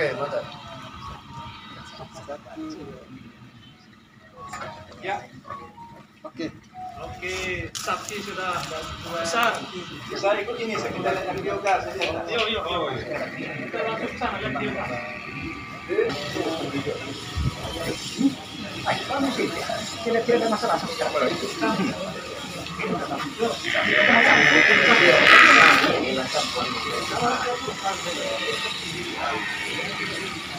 Oke, mantap. Ya. Oke. Oke, saksi sudah besar. Bisa ikut ini, kita lihat video kak. Saya Yuk, yuk, yuk. Kita langsung sana lihat dia. Pak. Kira-kira ada masalah